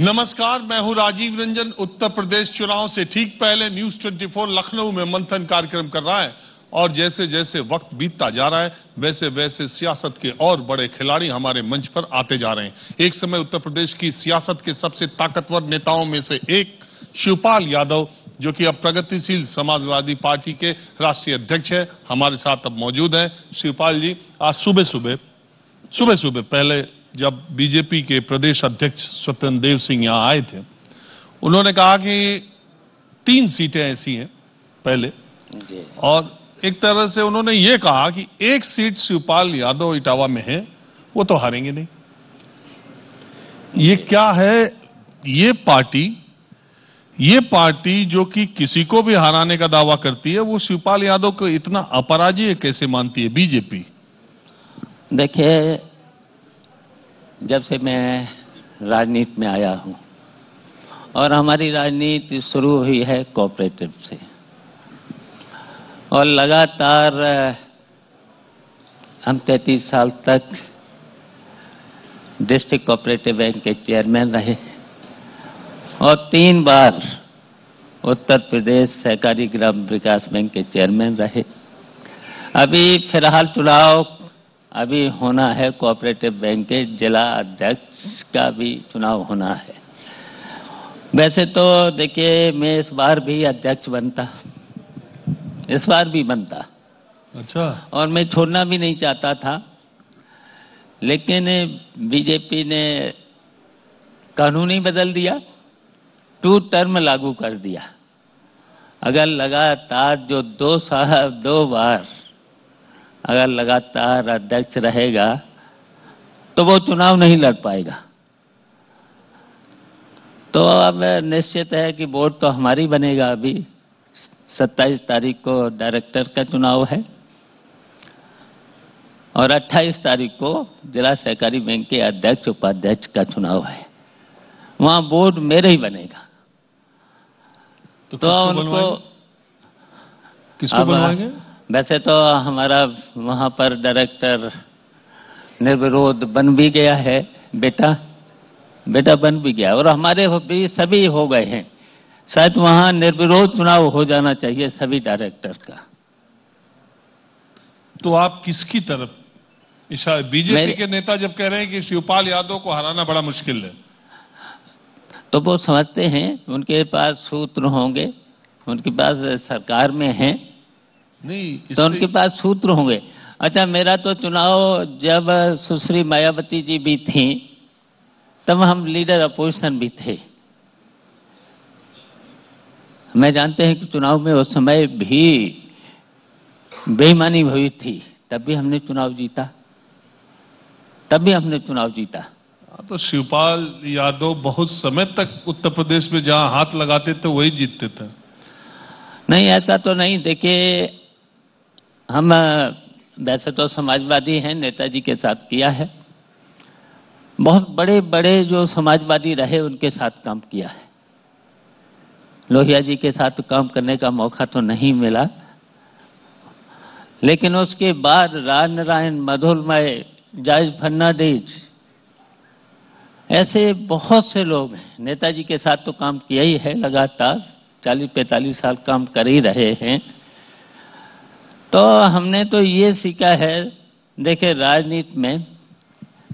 नमस्कार, मैं हूँ राजीव रंजन। उत्तर प्रदेश चुनाव से ठीक पहले न्यूज़ 24 लखनऊ में मंथन कार्यक्रम कर रहा है और जैसे जैसे वक्त बीतता जा रहा है, वैसे वैसे सियासत के और बड़े खिलाड़ी हमारे मंच पर आते जा रहे हैं। एक समय उत्तर प्रदेश की सियासत के सबसे ताकतवर नेताओं में से एक शिवपाल यादव, जो कि अब प्रगतिशील समाजवादी पार्टी के राष्ट्रीय अध्यक्ष है, हमारे साथ अब मौजूद है। शिवपाल जी, आज सुबह सुबह सुबह सुबह पहले जब बीजेपी के प्रदेश अध्यक्ष स्वतंत्र देव सिंह यहाँ आए थे उन्होंने कहा कि तीन सीटें ऐसी हैं पहले। और एक तरह से उन्होंने ये कहा कि एक सीट शिवपाल यादव इटावा में है वो तो हारेंगे नहीं। ये क्या है? ये पार्टी ये पार्टी जो कि किसी को भी हराने का दावा करती है वो शिवपाल यादव को इतना अपराजय कैसे मानती है बीजेपी? देखिए जब से मैं राजनीति में आया हूँ, और हमारी राजनीति शुरू हुई है कोऑपरेटिव से। और लगातार, हम तैतीस साल तक डिस्ट्रिक्ट कोऑपरेटिव बैंक के चेयरमैन रहे। और तीन बार उत्तर प्रदेश सहकारी ग्राम विकास बैंक के चेयरमैन रहे। अभी फ़िलहाल चुनाव अभी होना है कोऑपरेटिव बैंक के जिला अध्यक्ष का भी चुनाव होना है। वैसे तो देखिए मैं इस बार भी अध्यक्ष बनता। इस बार भी बनता। अच्छा। और मैं छोड़ना भी नहीं चाहता था लेकिन बीजेपी ने कानून ही बदल दिया टू टर्म लागू कर दिया। अगर लगातार जो दो साल दो बार अगर लगातार अध्यक्ष रहेगा तो वो चुनाव नहीं लड़ पाएगा। तो अब निश्चित है कि वोट तो हमारी बनेगा अभी। 27 तारीख को डायरेक्टर का चुनाव है और 28 तारीख को जिला सहकारी बैंक के अध्यक्ष उपाध्यक्ष का चुनाव है। वहाँ बोर्ड मेरे ही बनेगा। तो किसको उनको किसको बनवाएँगे वैसे तो हमारा वहाँ पर डायरेक्टर निर्विरोध बन भी गया है बेटा। बेटा बन भी गया। और हमारे भी सभी हो गए हैं। शायद वहाँ निर्विरोध चुनाव हो जाना चाहिए सभी डायरेक्टर का। तो आप किसकी तरफ़? बीजेपी के नेता जब कह रहे हैं कि शिवपाल यादव को हराना बड़ा मुश्किल है। तो वो समझते हैं उनके पास सूत्र होंगे उनके पास सरकार में हैं। नहीं तो उनके पास सूत्र होंगे। अच्छा मेरा तो चुनाव जब सुश्री मायावती जी भी थी तब हम लीडर अपोजिशन भी थे। मैं जानते हैं कि चुनाव में उस समय भी बेईमानी हुई थी तब भी हमने चुनाव जीता। तब भी हमने चुनाव जीता। हाँ, तो शिवपाल यादव बहुत समय तक उत्तर प्रदेश में जहाँ हाथ लगाते थे वही जीतते थे। नहीं ऐसा तो नहीं। देखिए हम वैसे तो समाजवादी हैं, नेताजी के साथ किया है। बहुत बड़े बड़े जो समाजवादी रहे, उनके साथ काम किया है। लोहिया जी के साथ काम करने का मौका तो नहीं मिला। लेकिन उसके बाद राज नारायण मधुरमय जॉर्ज फर्नांडिस ऐसे बहुत से लोग हैं। नेताजी के साथ तो काम किया ही है, लगातार। चालीस पैंतालीस साल काम कर ही रहे हैं। तो हमने तो ये सीखा है, देखे राजनीति में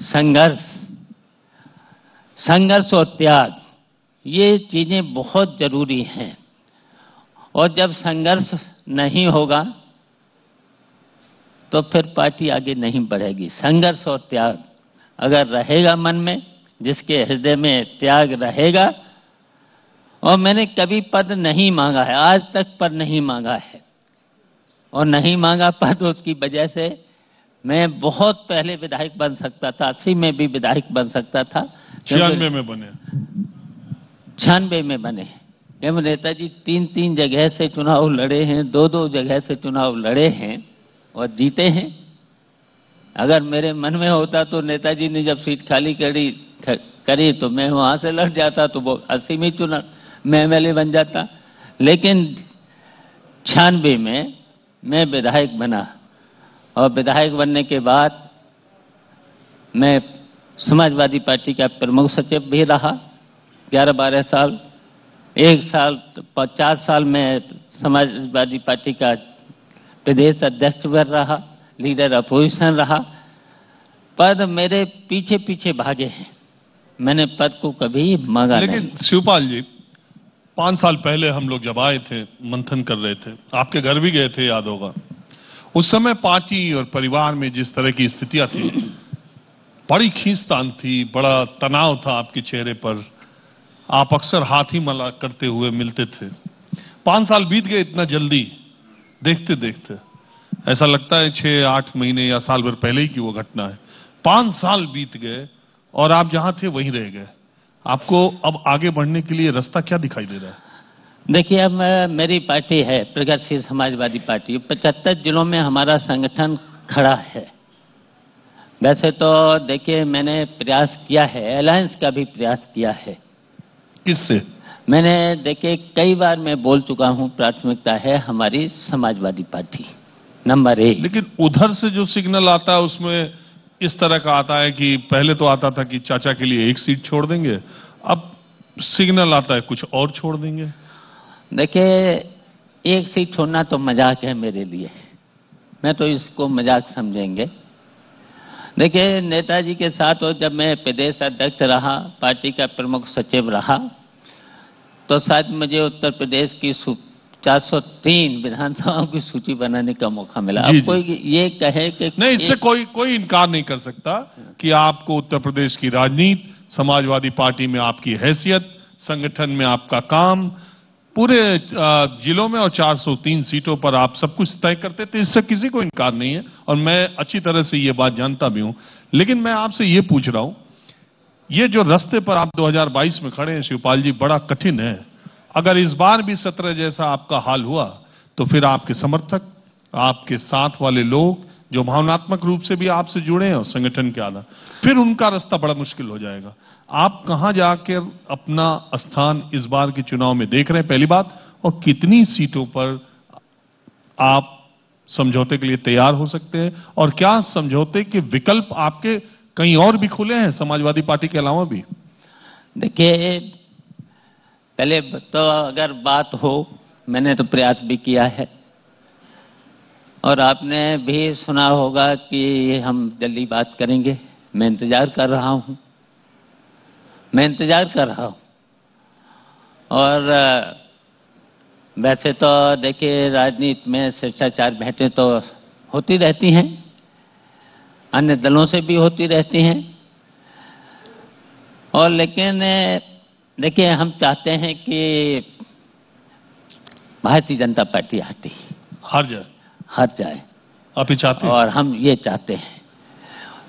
संघर्ष संघर्ष और त्याग, ये चीज़ें बहुत ज़रूरी हैं। और जब संघर्ष नहीं होगा तो फिर पार्टी आगे नहीं बढ़ेगी। संघर्ष और त्याग अगर रहेगा मन में, जिसके हृदय में त्याग रहेगा, और मैंने कभी पद नहीं मांगा है, आज तक पद नहीं मांगा है और नहीं मांगा पद उसकी वजह से मैं बहुत पहले विधायक बन सकता था अस्सी में भी विधायक बन सकता था। छियानवे में बने। छियानवे में बने। एवं नेताजी तीन तीन जगह से चुनाव लड़े हैं दो दो जगह से चुनाव लड़े हैं और जीते हैं। अगर मेरे मन में होता तो नेताजी ने जब सीट खाली करी करी तो मैं वहाँ से लड़ जाता तो वो अस्सी में चुना मैं एमएलए बन जाता। लेकिन छियानवे में मैं विधायक बना। और विधायक बनने के बाद मैं समाजवादी पार्टी का प्रमुख सचिव भी रहा। ग्यारह बारह साल एक साल पचास साल में समाजवादी पार्टी का प्रदेश अध्यक्ष बन रहा लीडर अपोजिशन रहा। पद मेरे पीछे पीछे भागे हैं। मैंने पद को कभी मांगा लेकिन शिवपाल जी पाँच साल पहले हम लोग जब आए थे, मंथन कर रहे थे, आपके घर भी गए थे, याद होगा। उस समय पार्टी और परिवार में जिस तरह की स्थितियाँ थी, बड़ी खींचतान थी, बड़ा तनाव था आपके चेहरे पर। आप अक्सर हाथ ही मला करते हुए मिलते थे। पाँच साल बीत गए इतना जल्दी, देखते देखते। ऐसा लगता है छह, आठ महीने या साल भर पहले ही की वो घटना है। पाँच साल बीत गए और आप जहाँ थे वहीं रह गए। आपको अब आगे बढ़ने के लिए रास्ता क्या दिखाई दे रहा है? देखिए अब मेरी पार्टी है प्रगतिशील समाजवादी पार्टी। पचहत्तर जिलों में हमारा संगठन खड़ा है। वैसे तो देखिए मैंने प्रयास किया है अलायंस का भी प्रयास किया है। किससे? मैंने देखिए कई बार मैं बोल चुका हूँ प्राथमिकता है हमारी समाजवादी पार्टी नंबर एक। लेकिन उधर से जो सिग्नल आता है उसमें इस तरह का आता है कि पहले तो आता था कि चाचा के लिए एक सीट छोड़ देंगे, अब सिग्नल आता है कुछ और छोड़ देंगे। देखिए, एक सीट छोड़ना तो मज़ाक है मेरे लिए। मैं तो इसको मज़ाक समझेंगे। देखिए, नेताजी के साथ और जब मैं प्रदेश अध्यक्ष रहा, पार्टी का प्रमुख सचिव रहा तो शायद मुझे उत्तर प्रदेश की 403 विधानसभाओं की सूची बनाने का मौका मिला। जी, अब कोई ये कहे कि नहीं इससे कोई कोई इनकार नहीं कर सकता कि आपको उत्तर प्रदेश की राजनीति समाजवादी पार्टी में आपकी हैसियत संगठन में आपका काम पूरे जिलों में और 403 सीटों पर आप सब कुछ तय करते थे इससे किसी को इनकार नहीं है। और मैं अच्छी तरह से ये बात जानता भी हूँ। लेकिन मैं आपसे ये पूछ रहा हूँ ये जो रास्ते पर आप 2022 में खड़े हैं शिवपाल जी बड़ा कठिन है। अगर इस बार भी सत्रह जैसा आपका हाल हुआ तो फिर आपके समर्थक, आपके साथ वाले लोग, जो भावनात्मक रूप से भी आपसे जुड़े हैं संगठन के आधार, फिर उनका रास्ता बड़ा मुश्किल हो जाएगा। आप कहाँ जाकर अपना स्थान इस बार के चुनाव में देख रहे हैं, पहली बात, और कितनी सीटों पर आप समझौते के लिए तैयार हो सकते हैं, और क्या समझौते के विकल्प आपके कहीं और भी खुले हैं, समाजवादी पार्टी के अलावा भी? देखिए पहले तो अगर बात हो, मैंने तो प्रयास भी किया है। और आपने भी सुना होगा कि हम जल्दी बात करेंगे। मैं इंतज़ार कर रहा हूँ। मैं इंतज़ार कर रहा हूँ। और, वैसे तो देखिए, राजनीति में शिष्टाचार भेंटें तो होती रहती हैं। अन्य दलों से भी होती रहती हैं। और लेकिन देखिए हम चाहते हैं कि भारतीय जनता पार्टी हटी हार जाए। हट जाए। आप ही चाहते हैं। और हम ये चाहते हैं।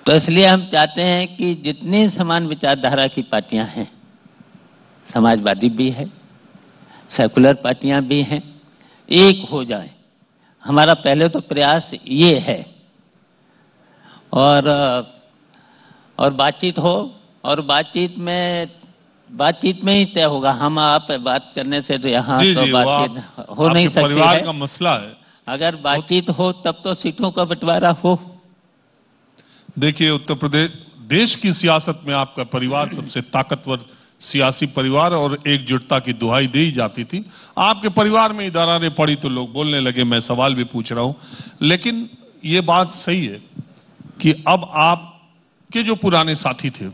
तो इसलिए हम चाहते हैं कि जितनी समान विचारधारा की पार्टियाँ हैं समाजवादी भी है सेकुलर पार्टियाँ भी हैं एक हो जाए। हमारा पहले तो प्रयास ये है। और और बातचीत हो और बातचीत में बातचीत में ही तय होगा। हम आप बात करने से तो यहाँ तो बातचीत हो नहीं सकती परिवार है। का मसला है। अगर बातचीत हो तब तो सीटों का बंटवारा हो। देखिए उत्तर प्रदेश देश की सियासत में आपका परिवार सबसे ताकतवर सियासी परिवार और एकजुटता की दुहाई दी जाती थी। आपके परिवार में ही दरारें पड़ी तो लोग बोलने लगे मैं सवाल भी पूछ रहा हूँ। लेकिन ये बात सही है कि अब आपके जो पुराने साथी थे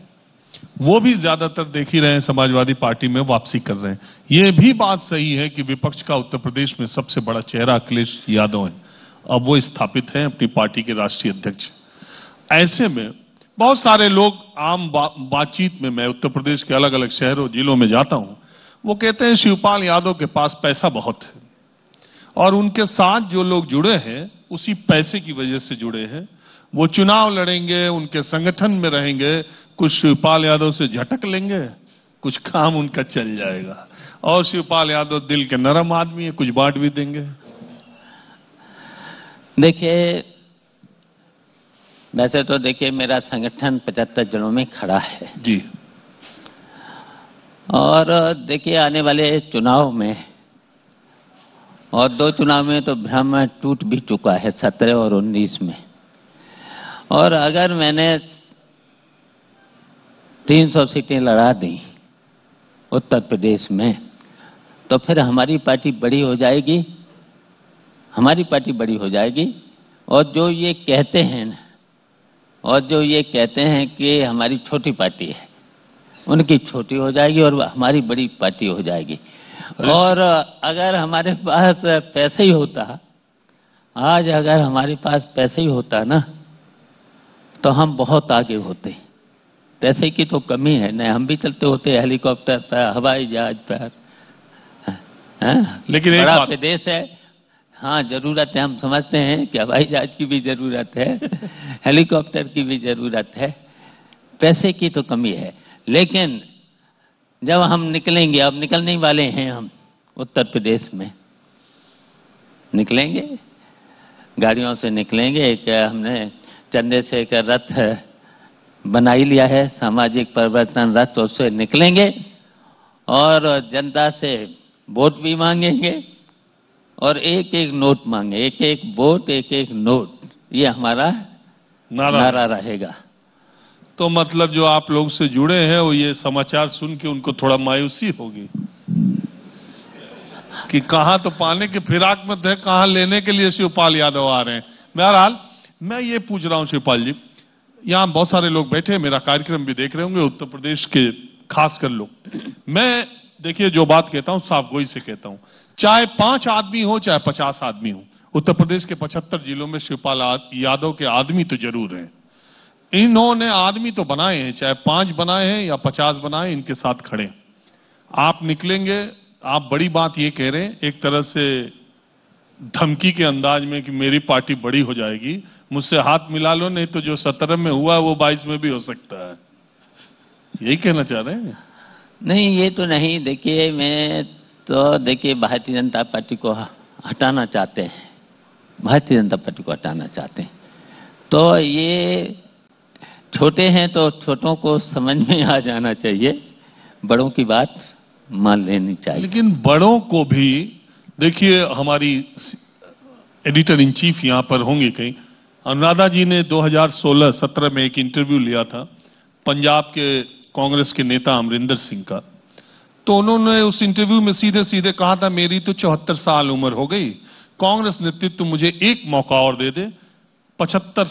वो भी ज़्यादातर देख ही रहे हैं समाजवादी पार्टी में वापसी कर रहे हैं। ये भी बात सही है कि विपक्ष का उत्तर प्रदेश में सबसे बड़ा चेहरा अखिलेश यादव है। अब वो स्थापित हैं अपनी पार्टी के राष्ट्रीय अध्यक्ष। ऐसे में बहुत सारे लोग आम बा, बातचीत में मैं उत्तर प्रदेश के अलग अलग शहरों जिलों में जाता हूँ वो कहते हैं शिवपाल यादव के पास पैसा बहुत है। और उनके साथ जो लोग जुड़े हैं उसी पैसे की वजह से जुड़े हैं। वो चुनाव लड़ेंगे उनके संगठन में रहेंगे कुछ शिवपाल यादव से झटक लेंगे कुछ काम उनका चल जाएगा। और शिवपाल यादव दिल के नरम आदमी है कुछ बांट भी देंगे। देखिए वैसे तो देखिए मेरा संगठन पचहत्तर जिलों में खड़ा है। जी। और देखिए आने वाले चुनाव में और दो चुनाव में तो भ्रम टूट भी चुका है सत्रह और उन्नीस में। और अगर मैंने 300 सीटें लड़ा दी उत्तर प्रदेश में तो फिर हमारी पार्टी बड़ी हो जाएगी। हमारी पार्टी बड़ी हो जाएगी। और जो ये कहते हैं ना और जो ये कहते हैं कि हमारी छोटी पार्टी है उनकी छोटी हो जाएगी और हमारी बड़ी पार्टी हो जाएगी। और अगर हमारे पास पैसे ही होता आज अगर हमारे पास पैसे ही होता ना तो हम बहुत आगे होते। पैसे की तो कमी है। न हम भी चलते होते हेलीकॉप्टर पर हवाई जहाज़ पर। हाँ? लेकिन एक बड़ा बात- प्रदेश है। हाँ ज़रूरत है। हम समझते हैं कि हवाई जहाज़ की भी ज़रूरत है हेलीकॉप्टर की भी ज़रूरत है। पैसे की तो कमी है। लेकिन जब हम निकलेंगे अब निकलने वाले हैं हम उत्तर प्रदेश में। निकलेंगे। गाड़ियों से निकलेंगे एक हमने चंदे से एक रथ बना ही लिया है सामाजिक परिवर्तन रथ उससे निकलेंगे और जनता से वोट भी मांगेंगे और एक एक नोट मांगे एक एक वोट एक एक नोट। ये हमारा नारा। नारा रहेगा। तो मतलब जो आप लोग से जुड़े हैं वो ये समाचार सुन के उनको थोड़ा मायूसी होगी। कि कहाँ तो पाने के फिराक में थे कहाँ लेने के लिए शिवपाल यादव आ रहे हैं। बहरहाल मैं ये पूछ रहा हूँ शिवपाल जी यहाँ बहुत सारे लोग बैठे, मेरा कार्यक्रम भी देख रहे होंगे, उत्तर प्रदेश के खासकर लोग। मैं, देखिए, जो बात कहता हूँ, साफ़ गोई से कहता हूँ। चाहे पाँच आदमी हो, चाहे पचास आदमी हो, उत्तर प्रदेश के पचहत्तर जिलों में शिवपाल यादव के आदमी तो ज़रूर हैं। इन्होंने आदमी तो बनाए हैं, चाहे पाँच बनाए हैं या पचास बनाए, इनके साथ खड़े आप निकलेंगे, आप बड़ी बात ये कह रहे हैं, एक तरह से धमकी के अंदाज में कि मेरी पार्टी बड़ी हो जाएगी मुझसे हाथ मिला लो नहीं तो जो सत्रह में हुआ वो बाईस में भी हो सकता है। यही कहना चाह रहे हैं? नहीं ये तो नहीं। देखिए मैं तो देखिए भारतीय जनता पार्टी को हटाना चाहते हैं। भारतीय जनता पार्टी को हटाना चाहते हैं। तो ये छोटे हैं तो छोटों को समझ में आ जाना चाहिए। बड़ों की बात मान लेनी चाहिए। लेकिन बड़ों को भी देखिए हमारी एडिटर इन चीफ यहाँ पर होंगे कहीं। अनुराधा जी ने 2016-17 में एक इंटरव्यू लिया था पंजाब के कांग्रेस के नेता अमरिंदर सिंह का। तो उन्होंने उस इंटरव्यू में सीधे सीधे कहा था, मेरी तो चौहत्तर साल उम्र हो गई, कांग्रेस नेतृत्व मुझे एक मौका और दे दे, पचहत्तर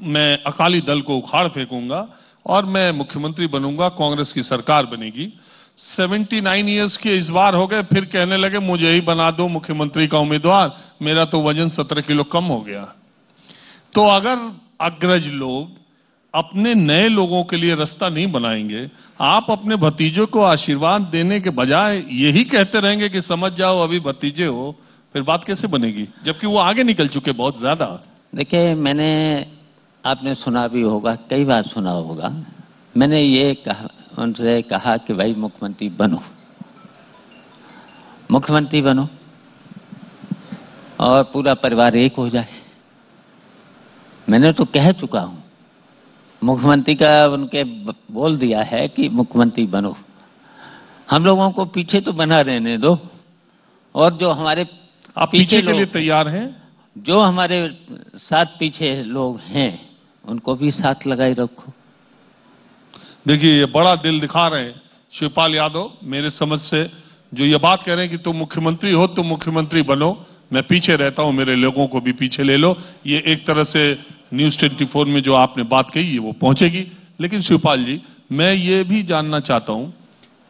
मैं अकाली दल को उखाड़ फेंकूँगा और मैं मुख्यमंत्री बनूँगा, कांग्रेस की सरकार बनेगी। 79 इयर्स के इस बार हो गए, फिर कहने लगे, मुझे ही बना दो मुख्यमंत्री का उम्मीदवार, मेरा तो वज़न 17 किलो कम हो गया। तो अगर अग्रज लोग अपने नए लोगों के लिए रास्ता नहीं बनाएँगे, आप अपने भतीजों को आशीर्वाद देने के बजाय यही कहते रहेंगे कि समझ जाओ, अभी भतीजे हो, फिर बात कैसे बनेगी? जबकि वो आगे निकल चुके बहुत ज़्यादा। देखिए, मैंने आपने सुना भी होगा, कई बार सुना होगा। मैंने ये कहा, उनसे कहा कि भाई, मुख्यमंत्री बनो। मुख्यमंत्री बनो। और पूरा परिवार एक हो जाए। मैंने तो कह चुका हूँ। मुख्यमंत्री का उनके बोल दिया है कि मुख्यमंत्री बनो। हम लोगों को पीछे तो बना रहने दो। और जो हमारे आप पीछे पीछे के लिए तैयार हैं? जो हमारे साथ पीछे लोग हैं उनको भी साथ लगाए रखो। देखिए ये बड़ा दिल दिखा रहे हैं। शिवपाल यादव मेरे समझ से जो ये बात कह रहे हैं कि तुम मुख्यमंत्री हो तुम मुख्यमंत्री बनो। मैं पीछे रहता हूँ मेरे लोगों को भी पीछे ले लो। ये एक तरह से न्यूज़ 24 में जो आपने बात कही, ये वो पहुंचेगी। लेकिन शिवपाल जी, मैं ये भी जानना चाहता हूँ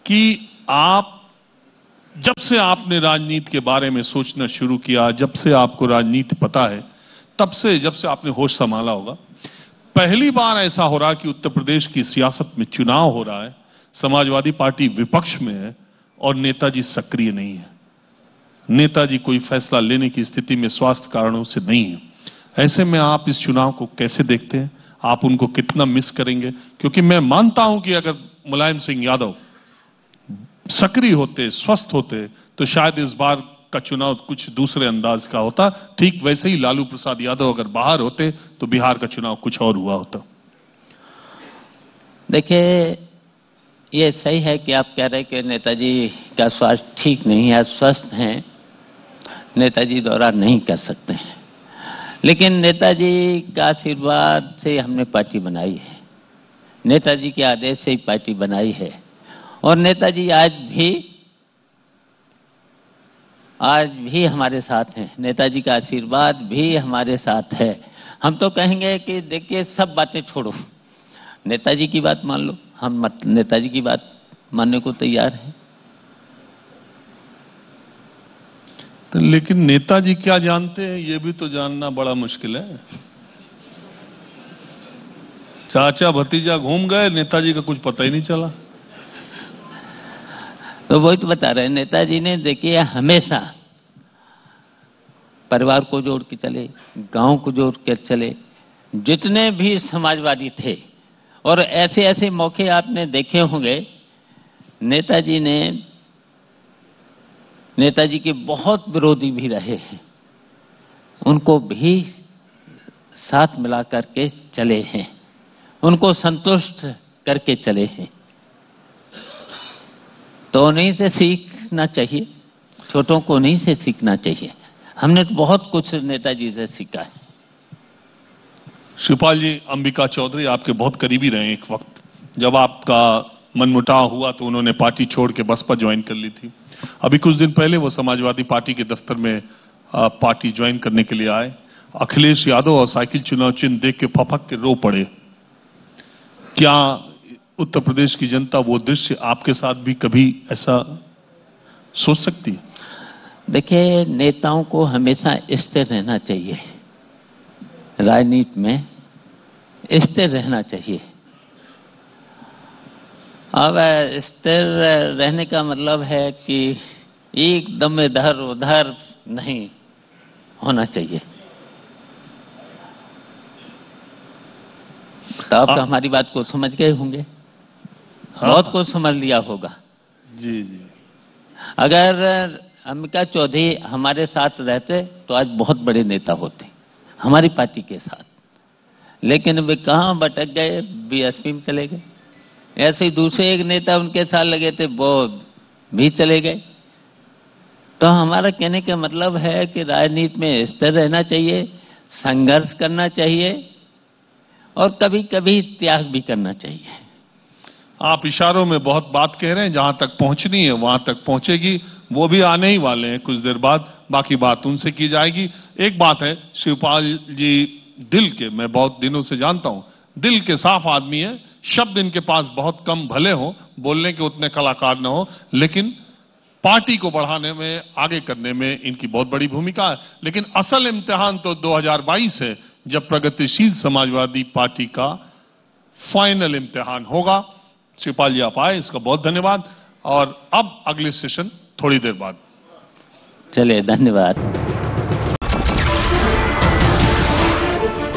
कि आप, जब से आपने राजनीति के बारे में सोचना शुरू किया, जब से आपको राजनीति पता है, तब से, जब से आपने होश संभाला होगा, पहली बार ऐसा हो रहा कि उत्तर प्रदेश की सियासत में चुनाव हो रहा है, समाजवादी पार्टी विपक्ष में है और नेताजी सक्रिय नहीं है। नेताजी कोई फैसला लेने की स्थिति में स्वास्थ्य कारणों से नहीं है। ऐसे में आप इस चुनाव को कैसे देखते हैं? आप उनको कितना मिस करेंगे? क्योंकि मैं मानता हूँ कि अगर मुलायम सिंह यादव सक्रिय होते, स्वस्थ होते तो शायद इस बार का चुनाव कुछ दूसरे अंदाज का होता। ठीक वैसे ही लालू प्रसाद यादव अगर बाहर होते तो बिहार का चुनाव कुछ और हुआ होता। देखिए, ये सही है कि आप कह रहे कि नेताजी का स्वास्थ्य ठीक नहीं है स्वस्थ हैं। नेताजी दौरा नहीं कर सकते हैं। लेकिन नेताजी का आशीर्वाद से हमने पार्टी बनाई है। नेताजी के आदेश से ही पार्टी बनाई है। और नेताजी आज भी आज भी हमारे साथ हैं। नेताजी का आशीर्वाद भी हमारे साथ है। हम तो कहेंगे कि देखिए, सब बातें छोड़ो। नेताजी की बात मान लो। हम मत, नेताजी की बात मानने को तैयार हैं। तो लेकिन नेताजी क्या जानते हैं, ये भी तो जानना बड़ा मुश्किल है। चाचा भतीजा घूम गए, नेताजी का कुछ पता ही नहीं चला। तो वही तो बता रहे हैं, नेताजी ने देखिए हमेशा परिवार को जोड़ के चले, गाँव को जोड़ के चले, जितने भी समाजवादी थे, और ऐसे ऐसे मौके आपने देखे होंगे, नेताजी ने नेताजी के बहुत विरोधी भी रहे हैं। उनको भी साथ मिला करके चले हैं। उनको संतुष्ट करके चले हैं। तो उन्हीं से सीखना चाहिए। छोटों को नहीं से सीखना चाहिए। हमने तो बहुत कुछ नेताजी से सीखा है। शिवपाल जी, अंबिका चौधरी आपके बहुत करीबी रहे एक वक्त। जब आपका मनमुटाव हुआ तो उन्होंने पार्टी छोड़ के बसपा ज्वाइन कर ली थी। अभी कुछ दिन पहले वो समाजवादी पार्टी के दफ्तर में पार्टी ज्वाइन करने के लिए आए। अखिलेश यादव और साइकिल चुनाव चिन्ह देख के फपक के रो पड़े। क्या उत्तर प्रदेश की जनता वो दृश्य आपके साथ भी कभी ऐसा सोच सकती है? देखिए, नेताओं को हमेशा स्थिर रहना चाहिए। राजनीति में स्थिर रहना चाहिए। अब स्थिर रहने का मतलब है कि एकदम इधर उधर नहीं होना चाहिए। तो आप तो हमारी बात को समझ गए होंगे। बहुत कुछ समझ लिया होगा। जी जी। अगर अंबिका चौधरी हमारे साथ रहते तो आज बहुत बड़े नेता होते हमारी पार्टी के साथ। लेकिन वे कहाँ भटक गए? बीएसपी में चले गए। ऐसे ही दूसरे एक नेता उनके साथ लगे थे वो भी चले गए। तो हमारा कहने का मतलब है कि राजनीति में स्थिर रहना चाहिए, संघर्ष करना चाहिए और कभी कभी त्याग भी करना चाहिए। आप इशारों में बहुत बात कह रहे हैं, जहाँ तक पहुंचनी है, वहाँ तक पहुंचेगी, वो भी आने ही वाले हैं कुछ देर बाद, बाकी बात उनसे की जाएगी। एक बात है, शिवपाल जी दिल के, मैं बहुत दिनों से जानता हूँ दिल के साफ़ आदमी है, शब्द इनके पास बहुत कम भले हो, बोलने के उतने कलाकार न हो, लेकिन पार्टी को बढ़ाने में, आगे करने में इनकी बहुत बड़ी भूमिका है। लेकिन असल इम्तिहान तो 2022 है, जब प्रगतिशील समाजवादी पार्टी का फाइनल इम्तिहान होगा। शिवपाल जी, आप आए, इसका बहुत धन्यवाद। और अब अगले सेशन थोड़ी देर बाद। चलिए, धन्यवाद।